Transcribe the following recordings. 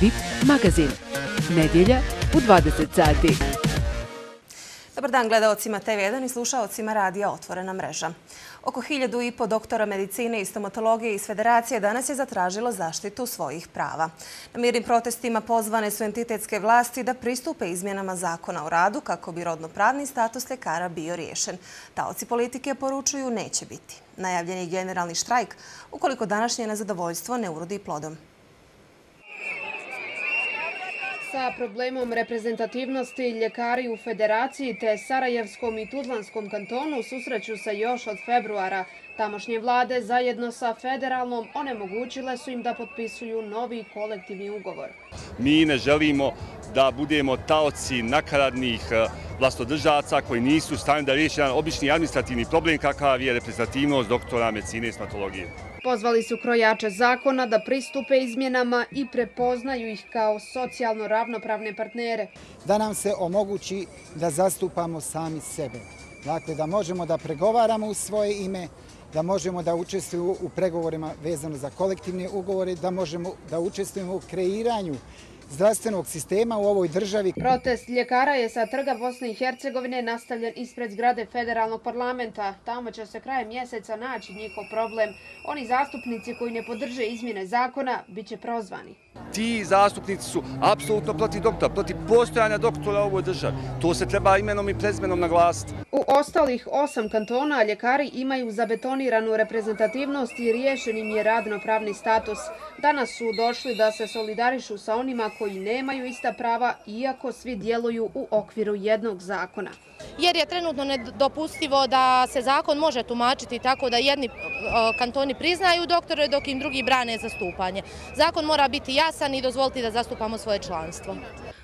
VIP magazin. Nedjelja u 20 sati. Dobar dan gledalcima TV1 i slušalcima radija Otvorena mreža. Oko hiljadu i po doktora medicine i stomatologije iz Federacije danas je zatražilo zaštitu svojih prava. Na mirnim protestima pozvane su entitetske vlasti da pristupe izmjenama zakona o radu kako bi rodnopravni status ljekara bio riješen. Taoci politike poručuju neće biti. Najavljen je generalni štrajk ukoliko današnje nezadovoljstvo ne urodi plodom. Sa problemom reprezentativnosti ljekari u Federaciji te Sarajevskom i Tuzlanskom kantonu susreću se još od februara. Tamošnje vlade zajedno sa federalnom onemogućile su im da potpisuju novi kolektivni ugovor. Mi ne želimo da budemo taoci nakaradnih eh, vlastodržaca koji nisu stavljeni da riješi jedan obični administrativni problem kakav je reprezentativnost doktora medicine i smatologije. Pozvali su krojače zakona da pristupe izmjenama i prepoznaju ih kao socijalno ravnopravne partnere. Da nam se omogući da zastupamo sami sebe. Dakle, da možemo da pregovaramo u svoje ime, da možemo da učestvujemo u pregovorima vezano za kolektivne ugovore, da možemo da učestvujemo u kreiranju zdravstvenog sistema u ovoj državi. Protest ljekara je sa trga Bosne i Hercegovine nastavljen ispred zgrade federalnog parlamenta. Tamo će se krajem mjeseca naći njihov problem. Oni zastupnici koji ne podrže izmjene zakona bit će prozvani. Ti zastupnici su apsolutno protiv doktora, protiv postojanja doktora u ovoj državi. To se treba imenom i prezmenom naglasiti. U ostalih osam kantona ljekari imaju zabetoniranu reprezentativnost i riješen im je radno-pravni status. Danas su došli da se solidarišu sa onima koji nemaju ista prava, iako svi djeluju u okviru jednog zakona. Jer je trenutno nedopustivo da se zakon može tumačiti tako da jedni kantoni priznaju doktore, dok im drugi brane zastupanje. Zakon mora biti jasan i dozvoliti da zastupamo svoje članstvo.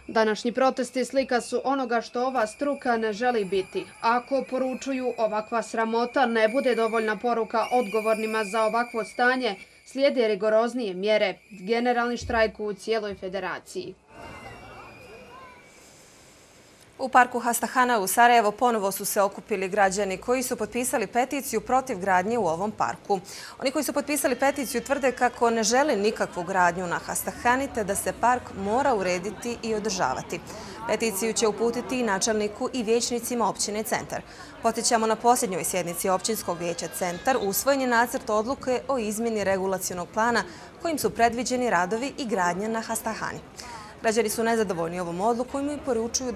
Današnji protesti slika su onoga što ova struka ne želi biti. Ako poručuju ovakva sramota ne bude dovoljna poruka odgovornima za ovakvo stanje, slijede rigoroznije mjere, generalni štrajk u cijeloj federaciji. U parku Hastahana u Sarajevo ponovo su se okupili građani koji su potpisali peticiju protiv gradnje u ovom parku. Oni koji su potpisali peticiju tvrde kako ne žele nikakvu gradnju na Hastahani te da se park mora urediti i održavati. Peticiju će uputiti i načelniku i vječnicima općine Centar. Potićamo na posljednjoj sjednici općinskog vijeća Centar usvojen je nacrt odluke o izmjeni regulacijonog plana kojim su predviđeni radovi i gradnja na Hastahani. Građani su nezadovoljni ovom odlukom i poručuju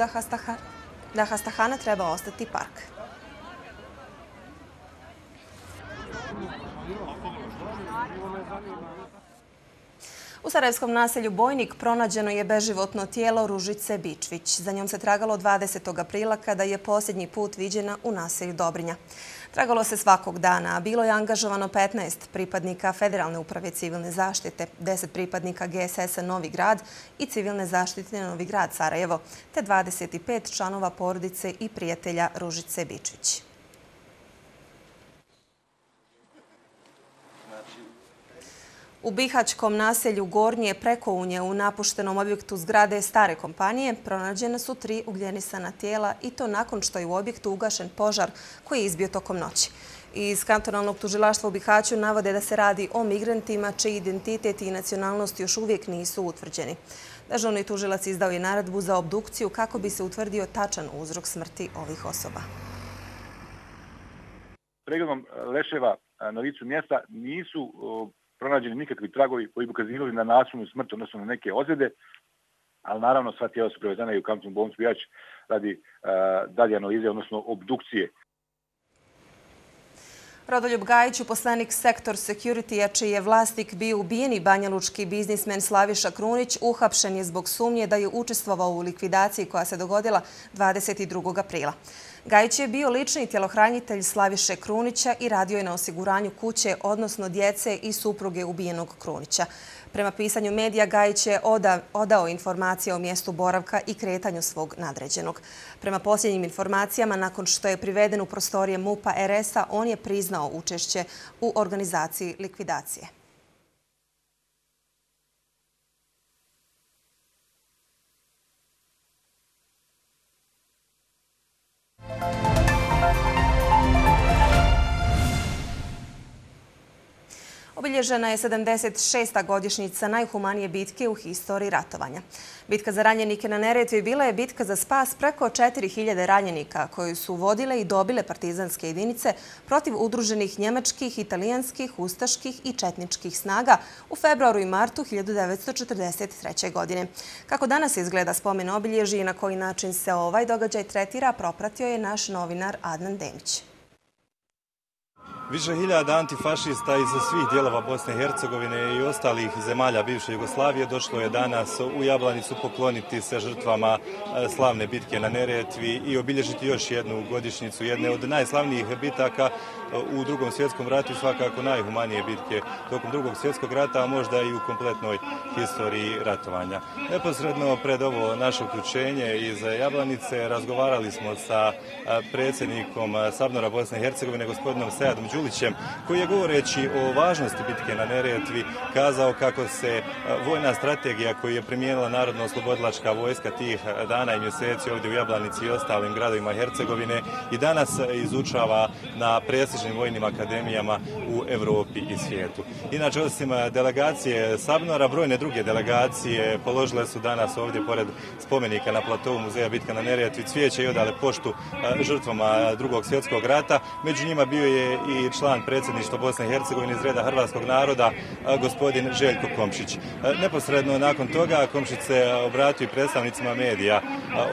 da Hastahana treba ostati park. U Sarajevskom naselju Bojnik pronađeno je beživotno tijelo Ružice Bičvić. Za njom se tragalo 20. aprila kada je posljednji put viđena u naselju Dobrinja. Tragalo se svakog dana, a bilo je angažovano 15 pripadnika Federalne uprave civilne zaštite, 10 pripadnika GSS-a Novi grad i civilne zaštite Novi grad Sarajevo, te 25 članova porodice i prijatelja Ružice Bičići. U Bihačkom naselju Gornje Prekounje u napuštenom objektu zgrade stare kompanije pronađene su tri ugljenisana tijela i to nakon što je u objektu ugašen požar koji je izbio tokom noći. Iz kantonalnog tužilaštva u Bihaću navode da se radi o migrantima čiji identitet i nacionalnost još uvijek nisu utvrđeni. Državni tužilac izdao je naradbu za obdukciju kako bi se utvrdio tačan uzrok smrti ovih osoba. Pregledom leševa eh, na licu mjesta nisu eh, pronađeni nikakvi tragovi koji bi ukazivali na nasilnu smrt, odnosno na neke ozljede, ali naravno sva tijela su prevezana i u kantonu Bones Bijač radi uh, dalje analize, odnosno obdukcije. Rodoljub Gajić, uposlenik sektor security-a, čiji je vlasnik bio ubijeni banjalučki biznismen Slaviša Krunić, uhapšen je zbog sumnje da je učestvovao u likvidaciji koja se dogodila 22. aprila. Gajić je bio lični tjelohranitelj Slaviše Krunića i radio je na osiguranju kuće, odnosno djece i supruge ubijenog Krunića. Prema pisanju medija, Gajić je odao informacije o mjestu boravka i kretanju svog nadređenog. Prema posljednjim informacijama, nakon što je priveden u prostorije MUPA RS-a, on je priznao učešće u organizaciji likvidacije. Obilježena je 76. godišnjica najhumanije bitke u historiji ratovanja. Bitka za ranjenike na Neretvi bila je bitka za spas preko 4000 ranjenika koji su vodile i dobile partizanske jedinice protiv udruženih njemačkih, italijanskih, ustaških i četničkih snaga u februaru i martu 1943. godine. Kako danas izgleda spomen obilježi i na koji način se ovaj događaj tretira, propratio je naš novinar Adnan Demić. Više hiljada antifašista iz svih dijelova Bosne i Hercegovine i ostalih zemalja bivše Jugoslavije došlo je danas u Jablanicu pokloniti se žrtvama e, slavne bitke na Neretvi i obilježiti još jednu godišnicu, jedne od najslavnijih bitaka u drugom svjetskom ratu svakako najhumanije bitke tokom drugog svjetskog rata, a možda i u kompletnoj historiji ratovanja. Neposredno pred ovo naše uključenje iz Jablanice razgovarali smo sa predsjednikom Sabnora Bosne i Hercegovine, gospodinom Sejadom Đulićem, koji je govoreći o važnosti bitke na Neretvi kazao kako se vojna strategija koju je primijenila Narodno-oslobodilačka vojska tih dana i mjeseci ovdje u Jablanici i ostalim gradovima Hercegovine i danas izučava na prestižnim vojnim akademijama u Evropi i svijetu. Inače, osim eh, delegacije Sabnora, brojne druge delegacije položile su danas ovdje pored spomenika na platovu Muzeja Bitka na Neretvi cvijeće i odale poštu eh, žrtvama eh, drugog svjetskog rata. Među njima bio je i član predsjedništva Bosne i Hercegovine iz reda Hrvatskog naroda, gospodin Željko Komšić. Neposredno nakon toga Komšić se obratio i predstavnicima medija.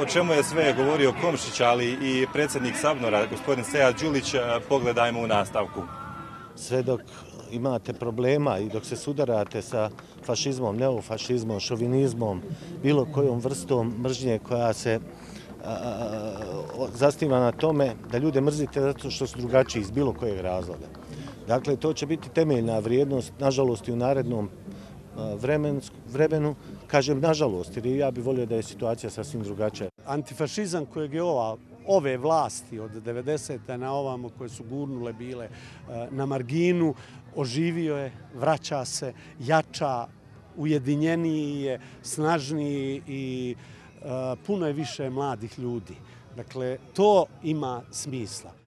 O čemu je sve govorio Komšić, ali i predsjednik Sabnora, gospodin Seja Đulić, pogledajmo u nastavku. Sve dok imate problema i dok se sudarate sa fašizmom, neofašizmom, šovinizmom, bilo kojom vrstom mržnje koja se zastiva na tome da ljude mrzite zato što su drugačiji iz bilo kojeg razloga. Dakle, to će biti temeljna vrijednost, nažalost, i u narednom vremenu. Kažem nažalost, jer ja bih volio da je situacija sasvim drugačija. Antifašizam kojeg je ova ove vlasti od 90. na ovamo koje su gurnule bile eh, na marginu, oživio je, vraća se, jača, ujedinjeniji je, snažniji i eh, puno je više mladih ljudi. Dakle, to ima smisla.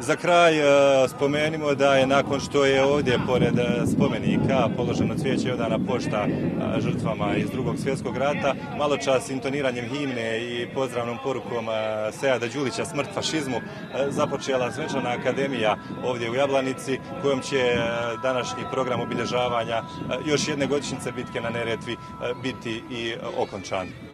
Za kraj e, spomenimo da je nakon što je ovdje pored e, spomenika položeno cvijeće odana pošta e, žrtvama iz drugog svjetskog rata, malo čas intoniranjem himne i pozdravnom porukom Sejada Đulića smrt fašizmu započela svečana akademija ovdje u Jablanici kojom će današnji program obilježavanja još jedne godišnjice bitke na Neretvi biti i okončan.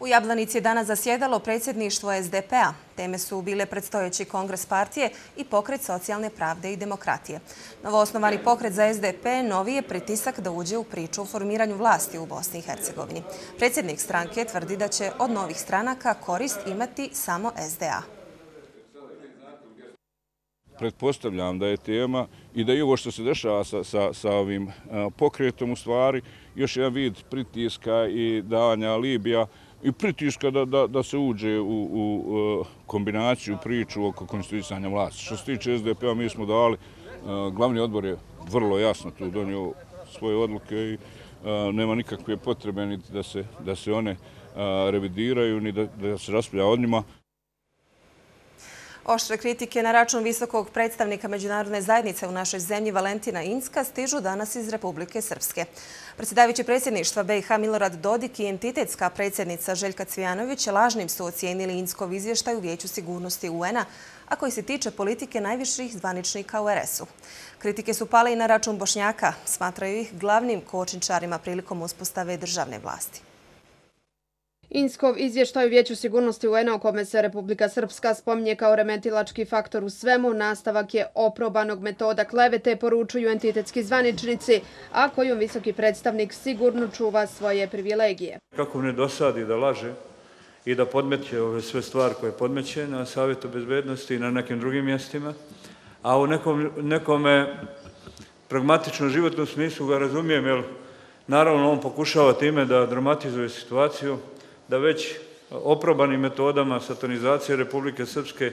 U Jablanici je danas zasjedalo predsjedništvo SDP-a. Teme su bile predstojeći kongres partije i pokret socijalne pravde i demokratije. Novoosnovani pokret za SDP novi je pritisak da uđe u priču o formiranju vlasti u Bosni i Hercegovini. Predsjednik stranke tvrdi da će od novih stranaka korist imati samo SDA. Pretpostavljam da je tema i da je ovo što se dešava sa ovim pokretom u stvari još jedan vid pritiska i davanja Libija i pritiska da, da, da se uđe u, u e, kombinaciju priču oko konstituisanja vlasti. Što se tiče SDP-a, mi smo dali, e, glavni odbor je vrlo jasno tu donio svoje odluke i e, nema nikakve potrebe ni da se, da se one revidiraju ni da, da se raspravlja od njima. Oštre kritike na račun visokog predstavnika međunarodne zajednice u našoj zemlji Valentina Inska stižu danas iz Republike Srpske. Predsjedavići predsjedništva BiH Milorad Dodik i entitetska predsjednica Željka Cvijanović lažnim su ocijenili Inskov izvještaj u Vijeću sigurnosti UN-a, a koji se tiče politike najviših zvaničnika u RS-u. Kritike su pale i na račun Bošnjaka, smatraju ih glavnim kočničarima prilikom uspostave državne vlasti. Inskov izvještaj u Vijeću sigurnosti UN-a u kome se Republika Srpska spominje kao remetilački faktor u svemu, nastavak je oprobanog metoda klevete, poručuju entitetski zvaničnici, a kojom visoki predstavnik sigurno čuva svoje privilegije. Kako ne dosadi da laže i da podmeće ove sve stvari koje podmeće na Savjetu bezbednosti i na nekim drugim mjestima, a u nekom, nekome pragmatičnom životnom smislu ga razumijem, jer naravno on pokušava time da dramatizuje situaciju, da već oprobanim metodama satanizacije Republike Srpske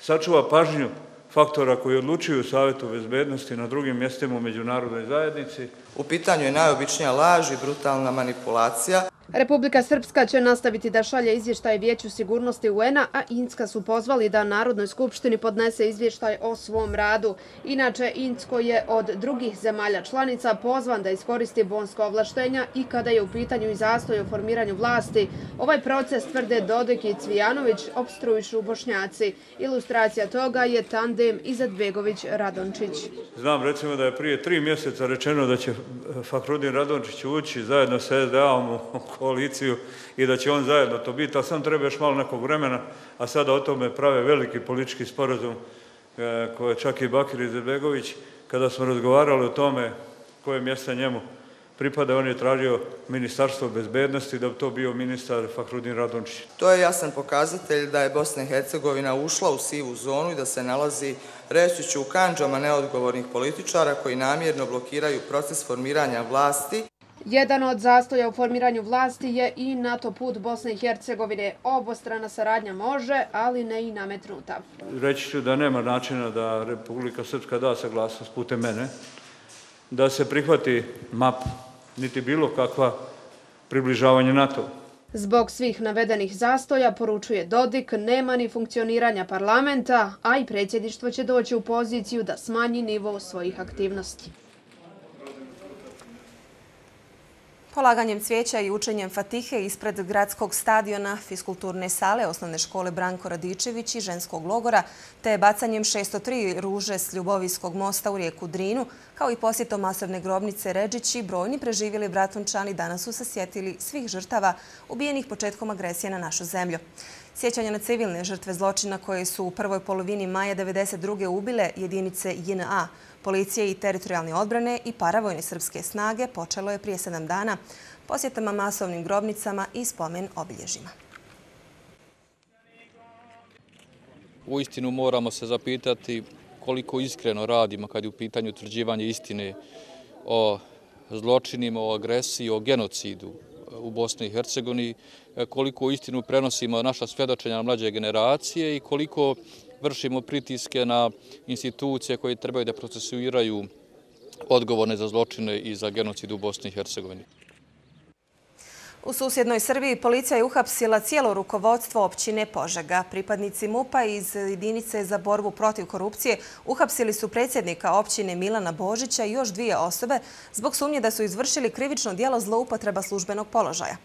sačuva pažnju faktora koji odlučuju u Savjetu bezbednosti na drugim mjestima u međunarodnoj zajednici. U pitanju je najobičnija laž i brutalna manipulacija. Republika Srpska će nastaviti da šalje izvještaj Vijeću sigurnosti UN-a, a Inska su pozvali da Narodnoj skupštini podnese izvještaj o svom radu. Inače, Insko je od drugih zemalja članica pozvan da iskoristi bonsko ovlaštenja i kada je u pitanju i zastoj o formiranju vlasti. Ovaj proces tvrde Dodik i Cvijanović obstrujušu Bošnjaci. Ilustracija toga je tandem Izadbegović-Radončić. Znam recimo da je prije tri mjeseca rečeno da će Fakrudin Radončić ući zajedno sa SDA-om koaliciju i da će on zajedno to biti, a sam treba još malo nekog vremena, a sada o tome prave veliki politički sporazum e, koje čak i Bakir Izebegović, kada smo razgovarali o tome koje mjesta njemu pripada, on je tražio ministarstvo bezbednosti da bi to bio ministar Fahrudin Radončić. To je jasan pokazatelj da je Bosna i Hercegovina ušla u sivu zonu i da se nalazi rećuću u kanđama neodgovornih političara koji namjerno blokiraju proces formiranja vlasti Jedan od zastoja u formiranju vlasti je i NATO put Bosne i Hercegovine. Obostrana saradnja može, ali ne i nametnuta. Reći ću da nema načina da Republika Srpska da saglasnost putem mene, da se prihvati map, niti bilo kakva približavanje NATO. Zbog svih navedenih zastoja, poručuje Dodik, nema ni funkcioniranja parlamenta, a i predsjedništvo će doći u poziciju da smanji nivo svojih aktivnosti. Polaganjem cvijeća i učenjem Fatihe ispred gradskog stadiona, fiskulturne sale, osnovne škole Branko Radičević i ženskog logora, te bacanjem 603 ruže s Ljubovijskog mosta u rijeku Drinu, kao i posjetom masovne grobnice Ređići, brojni preživjeli bratunčani danas su se sjetili svih žrtava ubijenih početkom agresije na našu zemlju. Sjećanje na civilne žrtve zločina koje su u prvoj polovini maja 1992. ubile jedinice JNA, policije i teritorijalne odbrane i paravojne srpske snage počelo je prije sedam dana posjetama masovnim grobnicama i spomen obilježima. U istinu moramo se zapitati koliko iskreno radimo kad je u pitanju utvrđivanje istine o zločinima, o agresiji, o genocidu u Bosni i Hercegovini, koliko istinu prenosimo naša svedočenja na mlađe generacije i koliko vršimo pritiske na institucije koje trebaju da procesuiraju odgovorne za zločine i za genocid u Bosni i Hercegovini. U susjednoj Srbiji policija je uhapsila cijelo rukovodstvo općine Požega. Pripadnici MUPA iz jedinice za borbu protiv korupcije uhapsili su predsjednika općine Milana Božića i još dvije osobe zbog sumnje da su izvršili krivično dijelo zloupotreba službenog položaja.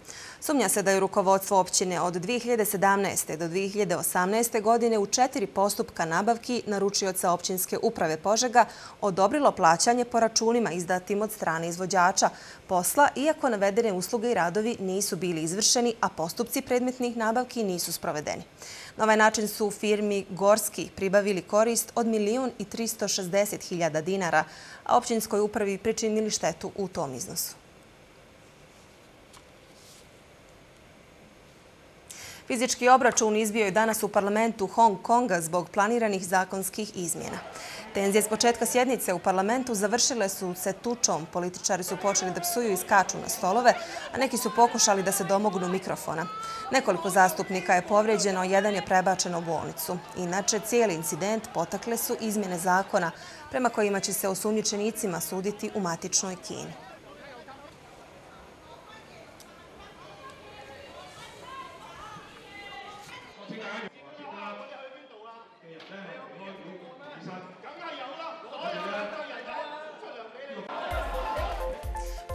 Sumnja se da je rukovodstvo općine od 2017. do 2018. godine u četiri postupka nabavki naručioca općinske uprave Požega odobrilo plaćanje po računima izdatim od strane izvođača posla, iako navedene usluge i radovi nisu bili izvršeni, a postupci predmetnih nabavki nisu sprovedeni. Na ovaj način su u firmi Gorski pribavili korist od 1.360.000 dinara, a općinskoj upravi pričinili štetu u tom iznosu. Fizički obračun izbio je danas u parlamentu Hong Konga zbog planiranih zakonskih izmjena. Tenzije s početka sjednice u parlamentu završile su se tučom. Političari su počeli da psuju i skaču na stolove, a neki su pokušali da se domognu mikrofona. Nekoliko zastupnika je povređeno, jedan je prebačen u bolnicu. Inače, cijeli incident potakle su izmjene zakona prema kojima će se osumnjičenicima suditi u matičnoj Kini.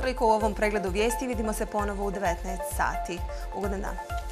Toliko u ovom pregledu vijesti. Vidimo se ponovo u 19 sati. Ugodan dan.